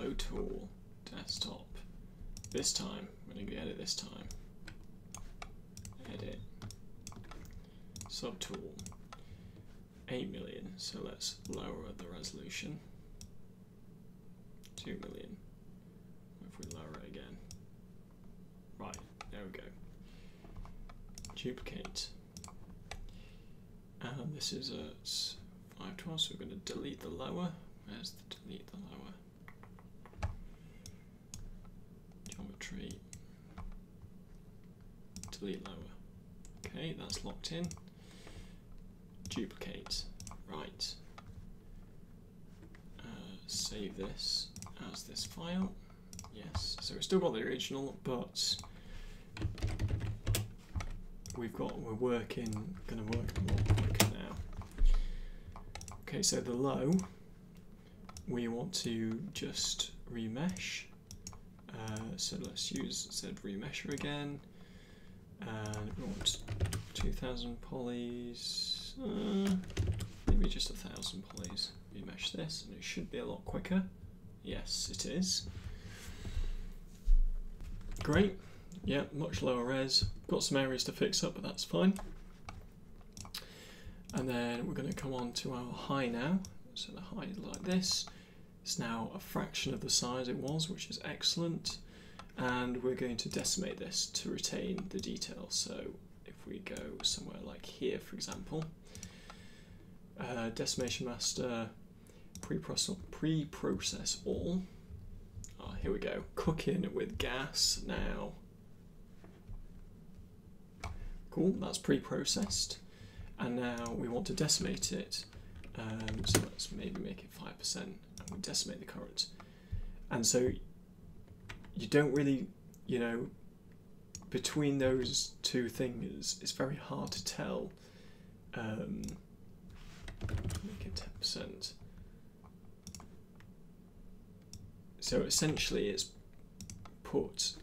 Flow tool, desktop. This time, we're going to edit this time. Edit. Subtool. 8 million, so let's lower the resolution. 2 million. If we lower it again. Right, there we go. Duplicate. And this is at 512, so we're going to delete the lower. Where's the delete the lower? Geometry. Delete lower. Okay, that's locked in. Duplicate. Right. Uh, save this as this file. Yes, so we've still got the original, but we've got we're working gonna work more quicker now. Okay, so the low we want to just remesh. Uh, so let's use ZRemesher again. And we want 2000 polys, uh, maybe just a thousand polys. Remesh this, and it should be a lot quicker. Yes, it is. Great. Yeah, much lower res. Got some areas to fix up, but that's fine. And then we're going to come on to our high now. So the high is like this. It's now a fraction of the size it was, which is excellent. And we're going to decimate this to retain the detail. So if we go somewhere like here, for example, uh, decimation master, pre-process pre all. Oh, here we go. Cooking with gas now. Cool, that's pre-processed. And now we want to decimate it. Um, so let's maybe make it 5% and we decimate the current. And so you don't really, you know, between those two things, it's very hard to tell. Um, make it 10%. So essentially it's put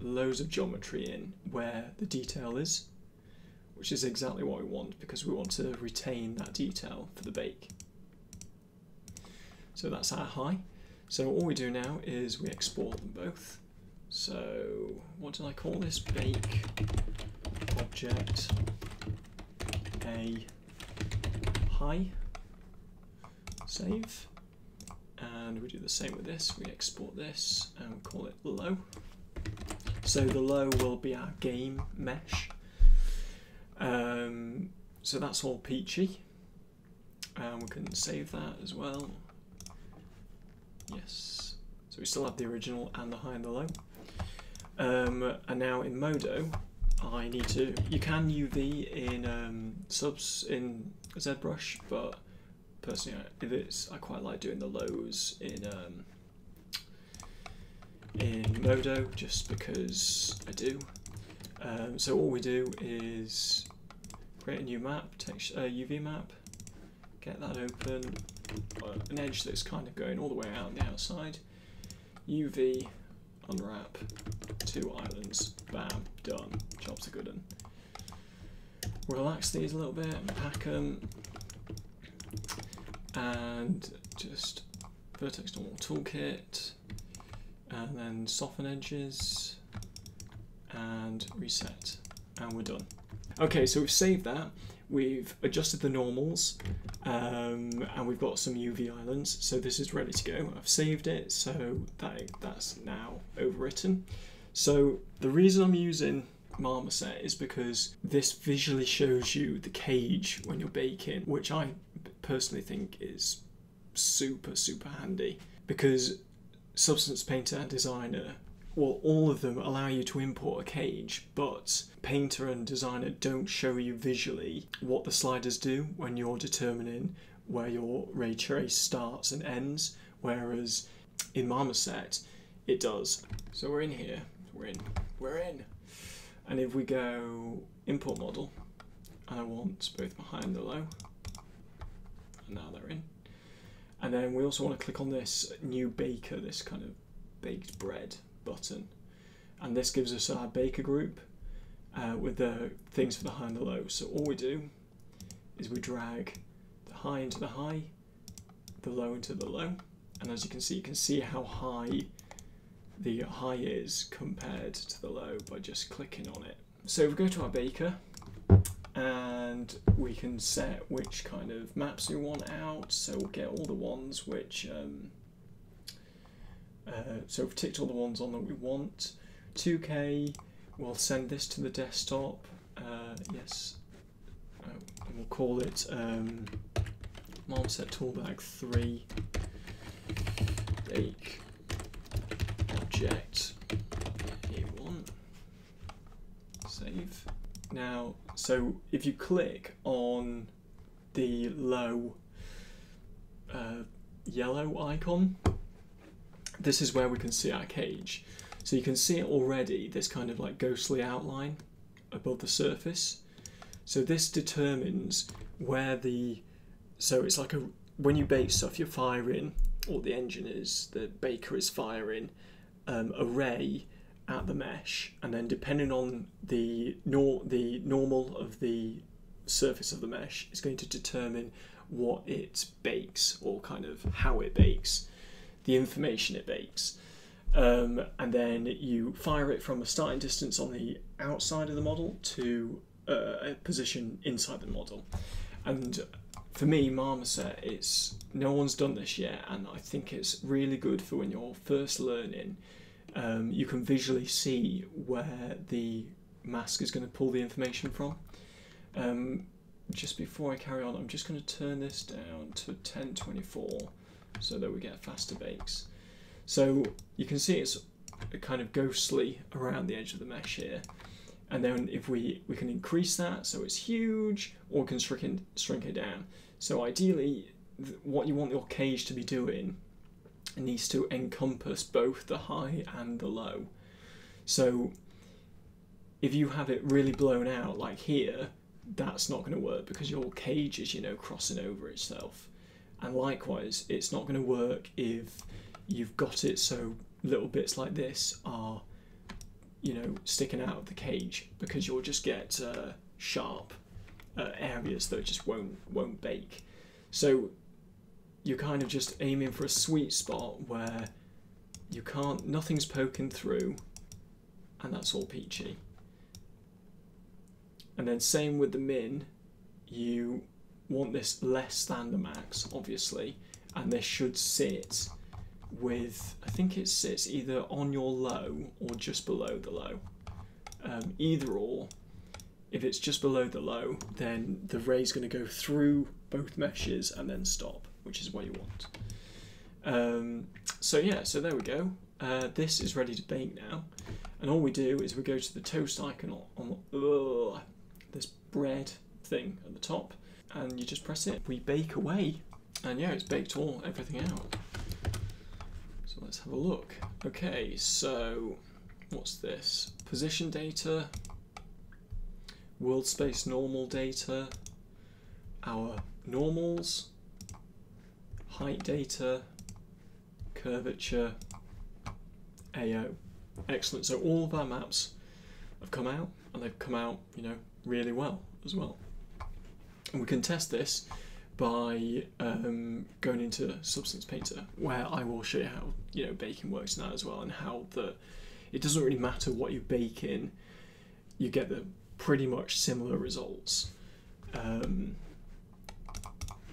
loads of geometry in where the detail is which is exactly what we want because we want to retain that detail for the bake. So that's our high. So all we do now is we export them both. So what did I call this? Bake object a high. Save. And we do the same with this. We export this and call it low. So the low will be our game mesh um, so that's all peachy. And we can save that as well. Yes. So we still have the original and the high and the low. Um, and now in Modo, I need to. You can UV in um, subs in ZBrush, but personally, if it's I quite like doing the lows in um, in Modo just because I do. Um, so all we do is create a new map, text, uh, UV map, get that open, Uh, an edge that's kind of going all the way out on the outside, UV, unwrap, two islands, bam, done, jobs are good one. Relax these a little bit, and pack them, and just vertex normal toolkit, and then soften edges, and reset, and we're done. Okay, so we've saved that, we've adjusted the normals, um, and we've got some UV islands, so this is ready to go. I've saved it, so that that's now overwritten. So the reason I'm using Marmoset is because this visually shows you the cage when you're baking, which I personally think is super, super handy because Substance Painter and Designer well, all of them allow you to import a cage, but Painter and Designer don't show you visually what the sliders do when you're determining where your ray trace starts and ends, whereas in Marmoset it does. So we're in here, we're in, we're in. And if we go import model, and I want both high and the low, and now they're in. And then we also want to click on this new baker, this kind of baked bread button. And this gives us our baker group uh, with the things for the high and the low. So all we do is we drag the high into the high, the low into the low, and as you can see, you can see how high the high is compared to the low by just clicking on it. So we go to our baker and we can set which kind of maps we want out, so we'll get all the ones which, um, uh, so we've ticked all the ones on that we want. 2K, we'll send this to the desktop, uh, yes, uh, we'll call it um, Marmoset Toolbag 3 bake object a1 save. Now so if you click on the low uh, yellow icon this is where we can see our cage. So you can see it already this kind of like ghostly outline above the surface. So this determines where the so it's like a when you bake stuff you're firing or the engine is the baker is firing um, array at the mesh, and then depending on the nor the normal of the surface of the mesh it's going to determine what it bakes or kind of how it bakes, the information it bakes. Um, and then you fire it from a starting distance on the outside of the model to uh, a position inside the model. And for me, Marmoset, it's no one's done this yet, and I think it's really good for when you're first learning um, you can visually see where the mask is going to pull the information from. Um, just before I carry on, I'm just going to turn this down to 1024 so that we get faster bakes. So you can see it's kind of ghostly around the edge of the mesh here. And then if we, we can increase that so it's huge or can shrink it, shrink it down. So ideally, what you want your cage to be doing needs to encompass both the high and the low. So if you have it really blown out like here, that's not going to work because your cage is, you know, crossing over itself. And likewise, it's not going to work if you've got it so little bits like this are, you know, sticking out of the cage because you'll just get uh, sharp uh, areas that just won't won't bake. So you're kind of just aiming for a sweet spot where you can't, nothing's poking through, and that's all peachy. And then same with the min, you want this less than the max, obviously, and this should sit with, I think it sits either on your low or just below the low. Um, either or, if it's just below the low, then the ray is going to go through both meshes and then stop which is what you want. Um, so yeah, so there we go. Uh, this is ready to bake now. And all we do is we go to the toast icon on, on this bread thing at the top and you just press it. We bake away. And yeah, it's baked all everything out. So let's have a look. Okay, so what's this? Position data, world space normal data, our normals, height data, curvature, AO. Excellent. So all of our maps have come out and they've come out, you know, really well as well. And we can test this by um, going into Substance Painter, where I will show you how you know baking works now as well, and how the it doesn't really matter what you bake in, you get the pretty much similar results. Um,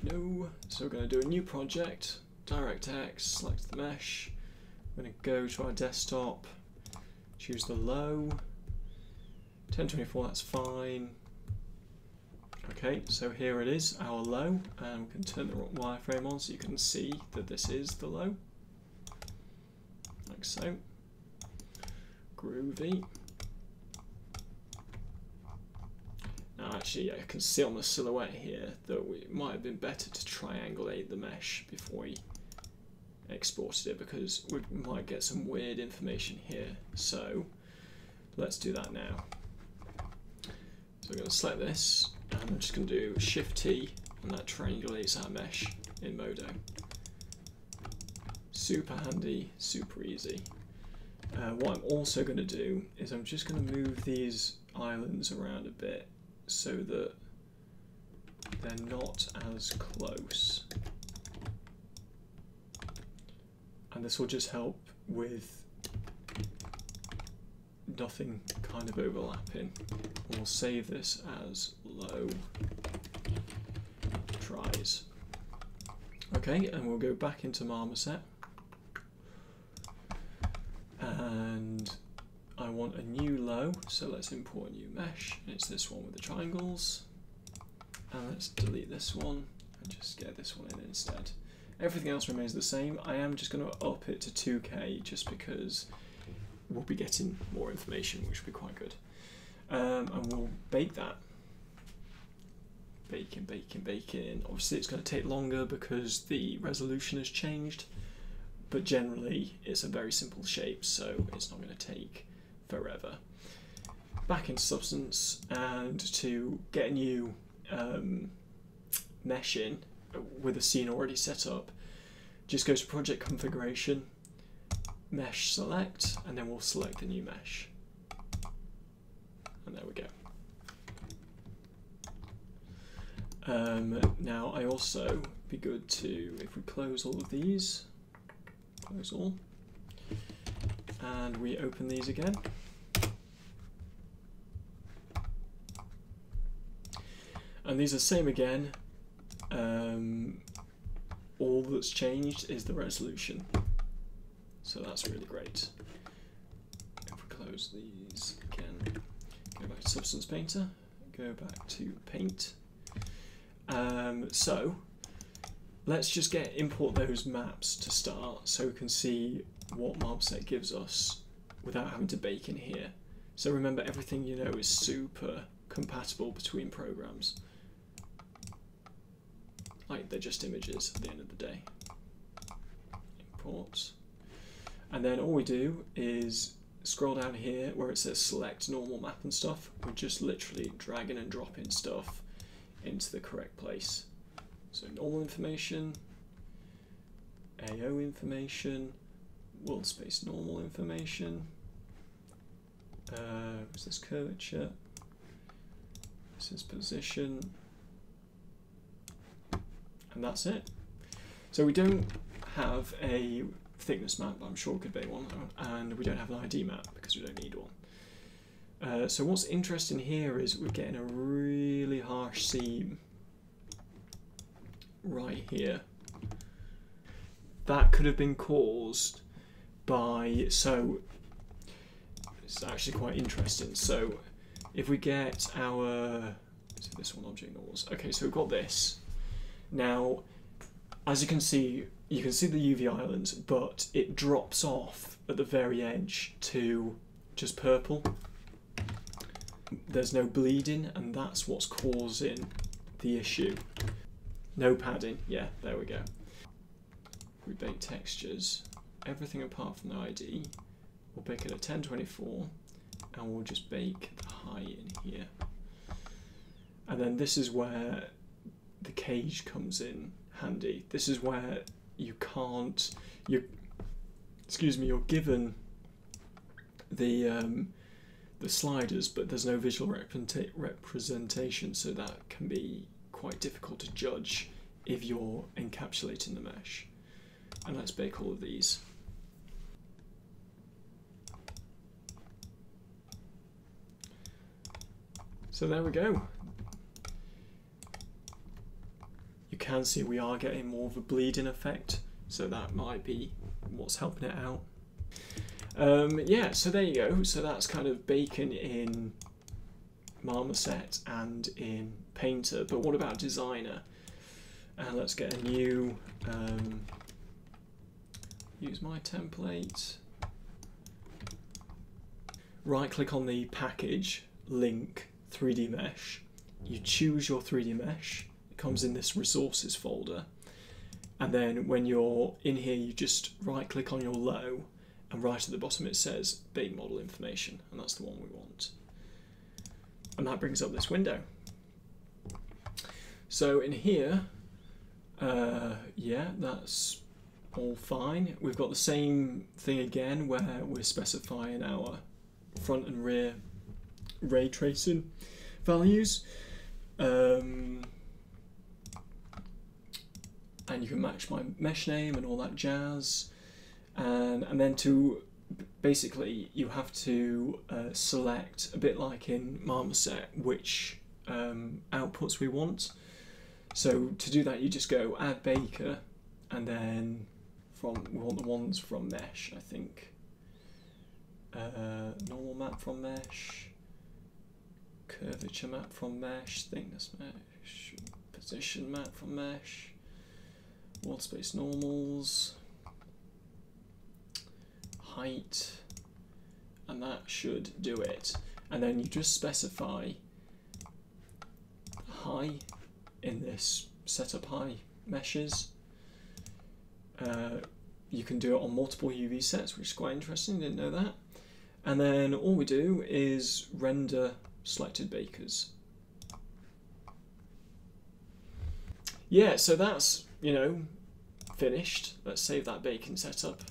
no. So we're going to do a new project, DirectX, select the mesh. We're going to go to our desktop, choose the low. 1024, that's fine. Okay, so here it is, our low, and we can turn the wireframe on so you can see that this is the low. Like so. Groovy. Now actually I can see on the silhouette here that it might have been better to triangulate the mesh before we exported it because we might get some weird information here. So let's do that now. So we're going to select this and I'm just going to do Shift T and that triangulates our mesh in Modo. Super handy, super easy. Uh, what I'm also going to do is I'm just going to move these islands around a bit so that they're not as close. and this will just help with nothing kind of overlapping. We'll save this as low tries. Okay, and we'll go back into Marmoset. And I want a new low, so let's import a new mesh. It's this one with the triangles. And let's delete this one and just get this one in instead. Everything else remains the same. I am just going to up it to 2k just because we'll be getting more information, which will be quite good. Um, and we'll bake that. Baking, baking, baking. Obviously, it's going to take longer because the resolution has changed, but generally, it's a very simple shape, so it's not going to take forever. Back into Substance, and to get a new um, mesh in with a scene already set up, just go to Project Configuration, Mesh Select, and then we'll select the new mesh. And there we go. Um, now I also be good to, if we close all of these, close all, and we open these again. And these are same again. Um, all that's changed is the resolution. So that's really great. If we close these again, go back to Substance Painter, go back to Paint, um, so let's just get import those maps to start so we can see what Marmoset gives us without having to bake in here. So remember everything you know is super compatible between programs. Like they're just images at the end of the day. Import. And then all we do is scroll down here where it says select normal map and stuff. We're just literally dragging and dropping stuff into the correct place. So normal information, AO information, world space normal information, uh, is this curvature, this is position, and that's it. So we don't have a thickness map, I'm sure it could be one, and we don't have an ID map because we don't need one. Uh, so what's interesting here is we're getting a really harsh seam right here. That could have been caused by, so it's actually quite interesting. So if we get our, this one object. Okay, so we've got this. Now, as you can see, you can see the UV islands, but it drops off at the very edge to just purple there's no bleeding and that's what's causing the issue. No padding, yeah, there we go. We bake textures, everything apart from the ID, we'll bake it at 1024 and we'll just bake the high in here. And then this is where the cage comes in handy. This is where you can't, you, excuse me, you're given the um, the sliders, but there's no visual representation, so that can be quite difficult to judge if you're encapsulating the mesh. And let's bake all of these. So there we go. You can see we are getting more of a bleeding effect, so that might be what's helping it out. Um, yeah, so there you go. So that's kind of bacon in Marmoset and in Painter. But what about Designer? And let's get a new, um, use my template. Right click on the package, link 3D mesh. You choose your 3D mesh. Comes in this resources folder. And then when you're in here, you just right click on your low and right at the bottom it says bake model information and that's the one we want. And that brings up this window. So in here uh, yeah that's all fine. We've got the same thing again where we're specifying our front and rear ray tracing values. Um, and you can match my mesh name and all that jazz and and then to basically you have to uh, select a bit like in Marmoset which um, outputs we want. So to do that, you just go add Baker, and then from we want the ones from mesh, I think. Uh, normal map from mesh, curvature map from mesh, thickness mesh, position map from mesh, world space normals, height, and that should do it. And then you just specify high in this setup high meshes. Uh, you can do it on multiple UV sets, which is quite interesting, didn't know that. And then all we do is render selected bakers. Yeah, so that's, you know, finished. Let's save that bacon setup.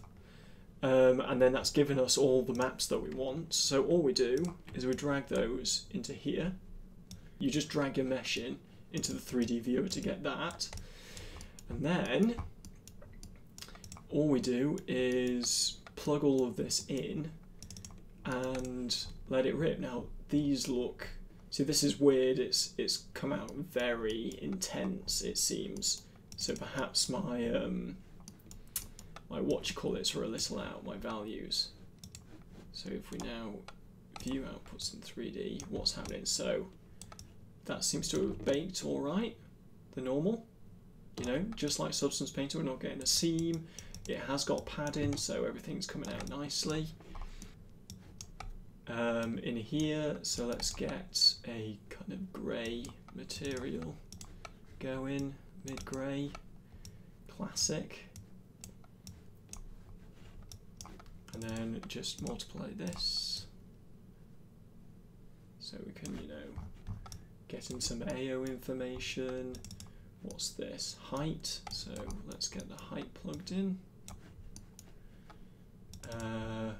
Um, and then that's given us all the maps that we want. So all we do is we drag those into here. You just drag your mesh in into the 3D viewer to get that. And then all we do is plug all of this in and let it rip. Now these look, see this is weird, it's, it's come out very intense it seems. So perhaps my, um, my what you are a little out, my values. So if we now view outputs in 3D, what's happening? So that seems to have baked all right, the normal. You know, just like Substance Painter, we're not getting a seam. It has got padding, so everything's coming out nicely. Um, in here, so let's get a kind of grey material going, mid-grey, classic. And then just multiply this. So we can, you know, getting some AO information. What's this? Height. So let's get the height plugged in. Uh,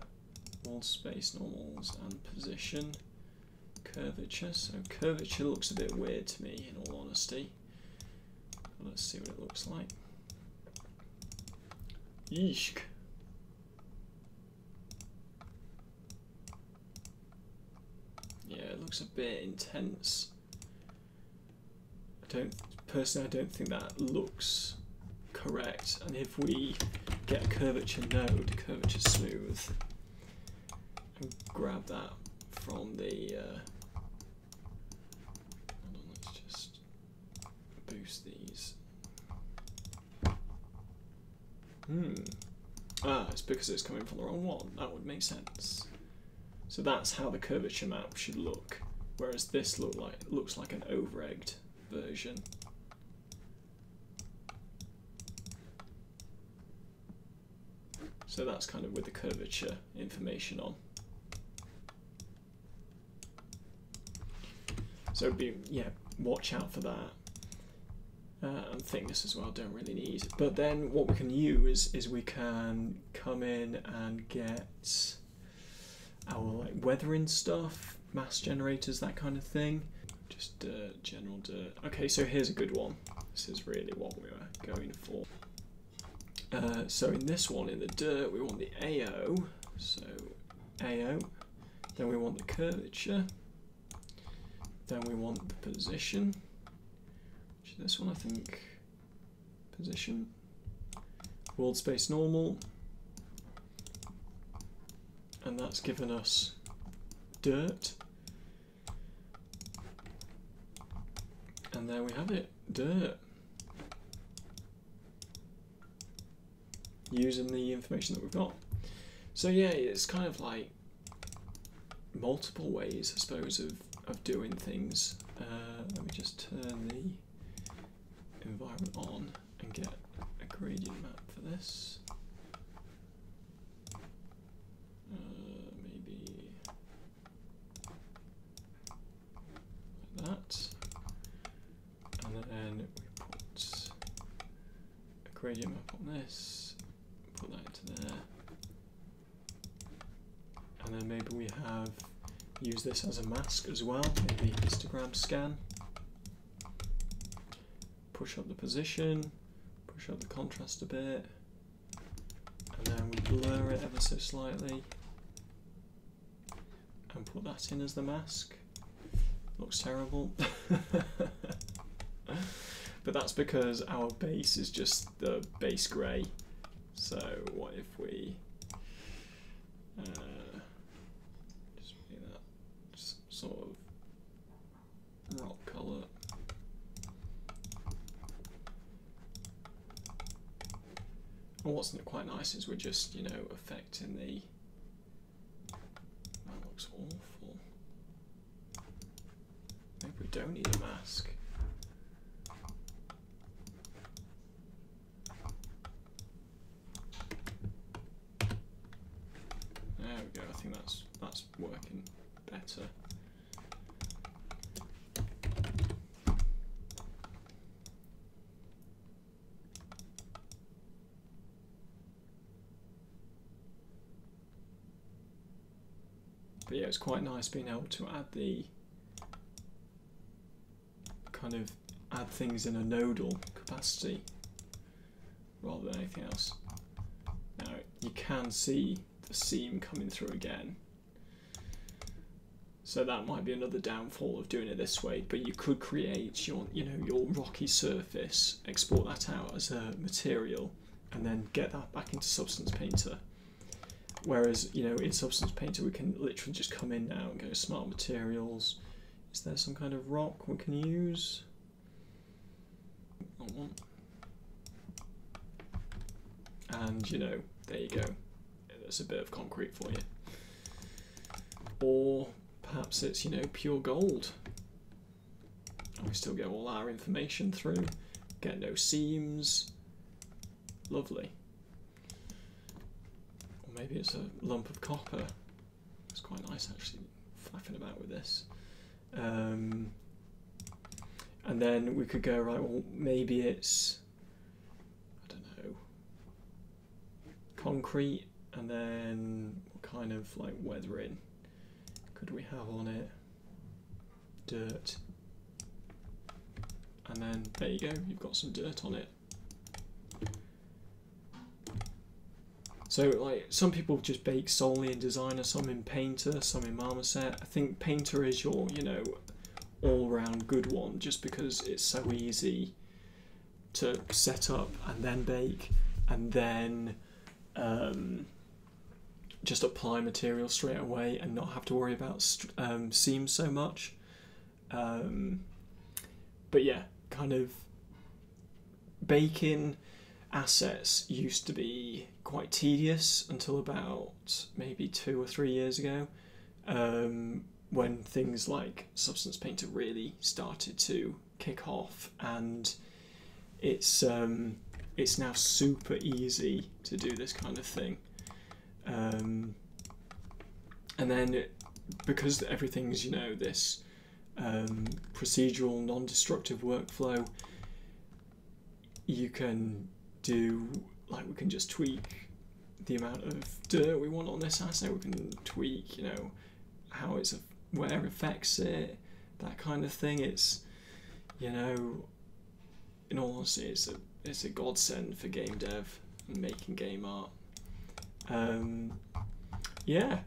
world space normals and position. Curvature. So curvature looks a bit weird to me, in all honesty. Let's see what it looks like. Yeesh. Yeah, it looks a bit intense I don't personally I don't think that looks correct and if we get a curvature node, curvature smooth and grab that from the uh, hold on, let's just boost these. Hmm. Ah, it's because it's coming from the wrong one. That would make sense. So that's how the curvature map should look, whereas this look like looks like an over-egged version. So that's kind of with the curvature information on. So be yeah, watch out for that. Uh, and thickness as well, don't really need. But then what we can use is we can come in and get our like weathering stuff, mask generators, that kind of thing. Just general dirt. Okay, so here's a good one. This is really what we were going for. Uh, so in this one, in the dirt, we want the AO. So AO. Then we want the curvature. Then we want the position. This one, I think. Position. World space normal. And that's given us dirt. And there we have it, dirt. Using the information that we've got. So yeah, it's kind of like multiple ways, I suppose, of, of doing things. Uh, let me just turn the environment on and get a gradient map for this. Uh, maybe like that. And then we put a gradient map on this, put that into there, and then maybe we have use this as a mask as well, maybe histogram scan, push up the position, push up the contrast a bit, and then we blur it ever so slightly and put that in as the mask. Looks terrible. but that's because our base is just the base grey. So what if we uh, just make that just sort of rock colour. And what's quite nice is we're just, you know, affecting the. That looks awful. Maybe we don't need a mask. There we go. I think that's that's working better. But yeah, it's quite nice being able to add the kind of add things in a nodal capacity rather than anything else. Now you can see the seam coming through again. So that might be another downfall of doing it this way, but you could create your you know your rocky surface, export that out as a material, and then get that back into Substance Painter Whereas, you know, in Substance Painter, we can literally just come in now and go smart materials. Is there some kind of rock we can use? And, you know, there you go. There's a bit of concrete for you. Or perhaps it's, you know, pure gold. We still get all our information through. Get no seams. Lovely maybe it's a lump of copper. It's quite nice actually, flapping about with this. Um, and then we could go, right, well, maybe it's, I don't know, concrete, and then what kind of like weathering could we have on it? Dirt. And then there you go, you've got some dirt on it. So like some people just bake solely in Designer, some in Painter, some in Marmoset. I think Painter is your, you know, all-round good one just because it's so easy to set up and then bake and then um, just apply material straight away and not have to worry about um, seams so much. Um, but yeah, kind of baking assets used to be quite tedious until about maybe two or three years ago, um, when things like Substance Painter really started to kick off, and it's um, it's now super easy to do this kind of thing. Um, and then because everything's you know this um, procedural non-destructive workflow, you can do like we can just tweak the amount of dirt we want on this asset. We can tweak, you know, how it's where affects it, that kind of thing. It's, you know, in all honesty, it's a it's a godsend for game dev and making game art. Um, yeah,